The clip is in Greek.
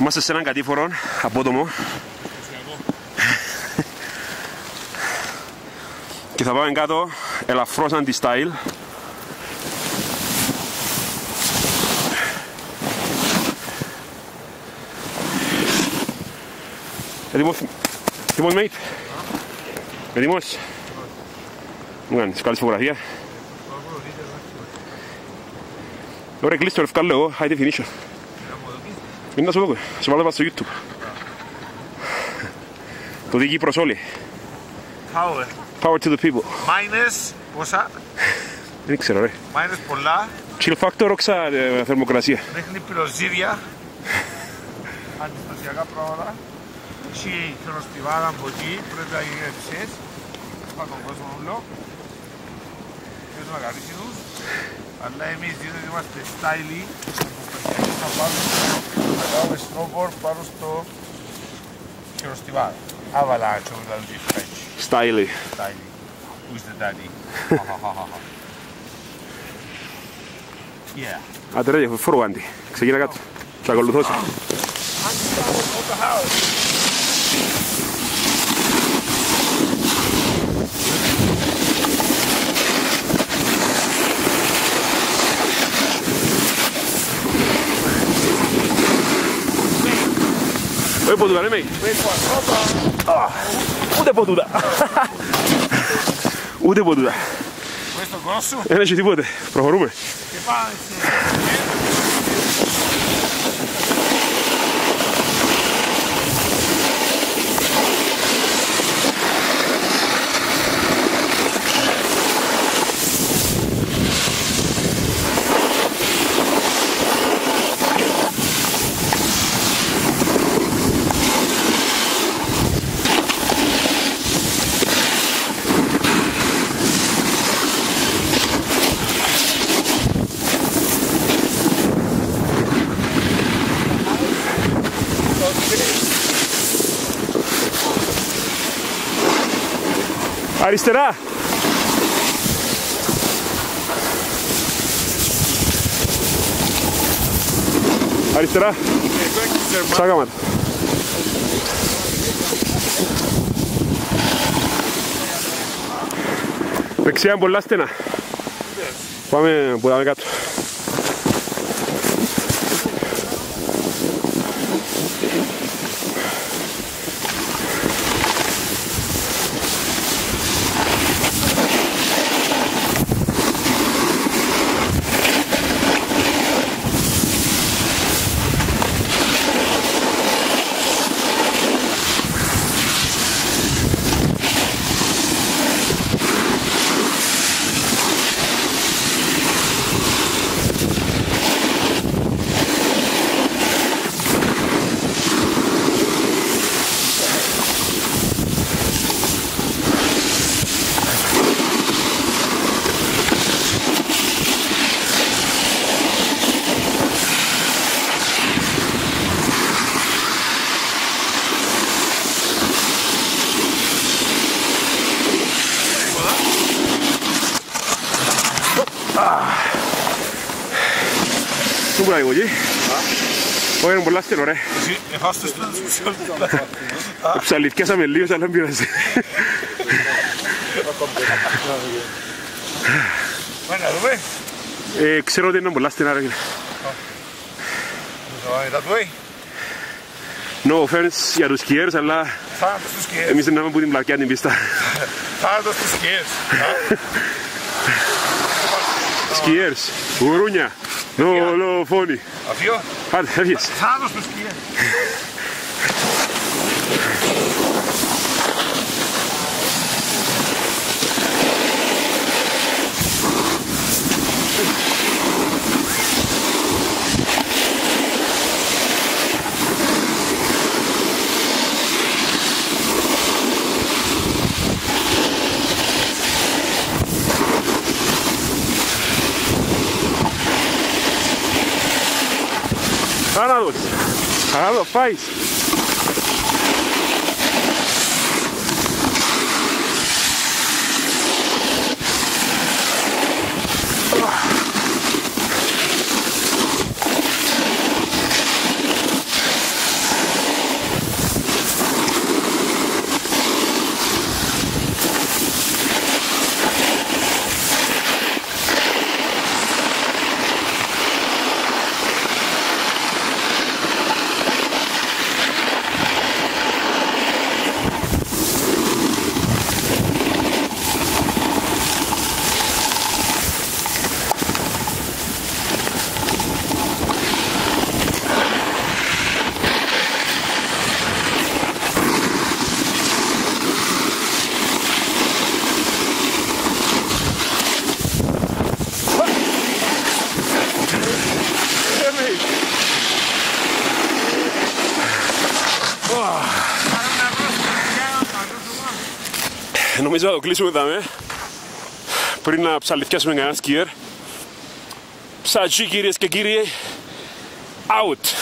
Είμαστε σε έναν κατήφορο απότομο. Και θα πάμε κάτω ελαφρώς αντι-style Έτοιμος, έτοιμος mate. Έτοιμος Μου κάνεις καλή φωτογραφία. Ωραία κλείστο, το ευκάλλω εγώ, high definition είναι να σου δω, σε βάλω στο YouTube. Το δει Κύπρος όλοι. Power. Power to the people. Minus, πόσα; Δεν ξέρω ρε. Minus πολλά. Chill factor, όξα ε, θερμοκρασία. Ρίχνει πυροσύρια. Αντιστασιακά πράγματα. Έχει χιονοστιβάδα από εκεί, πρέπει να γίνει ευσές. Πάμε τον κόσμο όλο. Θέλουν να καρύσει τους. Αλλά εμείς διότι είμαστε styling, θα πάμε Там сноуборд просто Кирстиван. Avalanche we going to French. Styly. Styly. Who's the daddy? yeah. Adrede, for one day. Seguirá gato. Chagoluzos. I'm out of the house. Δεν ποτούτα, ρε μέι. Ούτε ποτούτα. Ούτε ποτούτα. Πες τον κόσμο σου Δεν έχει τίποτε. Προχωρούμε. και πάμε σε... Αριστερά. Αριστερά. Σάγαματα. Δεξιά είναι πολλά στενά. Πάμε που πάμε κάτω. Πού μπορεί να εγώ εκεί. Όχι, είναι πολλά στενό ρε. Εσύ εφάστος του Ψαλιτιάσαμε λίγο, αλλά δεν πειράζει. Πάμε να δούμε. Ε, ξέρω ότι είναι πολλά στενά ρε. Θα πάμε μετά του, ε. No offense για τους skiers, αλλά Θάνατος στους σκιές. εμείς δεν έχουμε που την πλακιά την πίστα. Θάνατος στους σκιές. Skiers, γουρούνια, No, no, Foni. Auf hier? Warte, hab hier. I have a face. Νομίζω θα το κλείσουμε εδώ πριν να ψαλιφιάσουμε κανένα σκιέρ. Ψατζή κυρίες και κύριοι, out!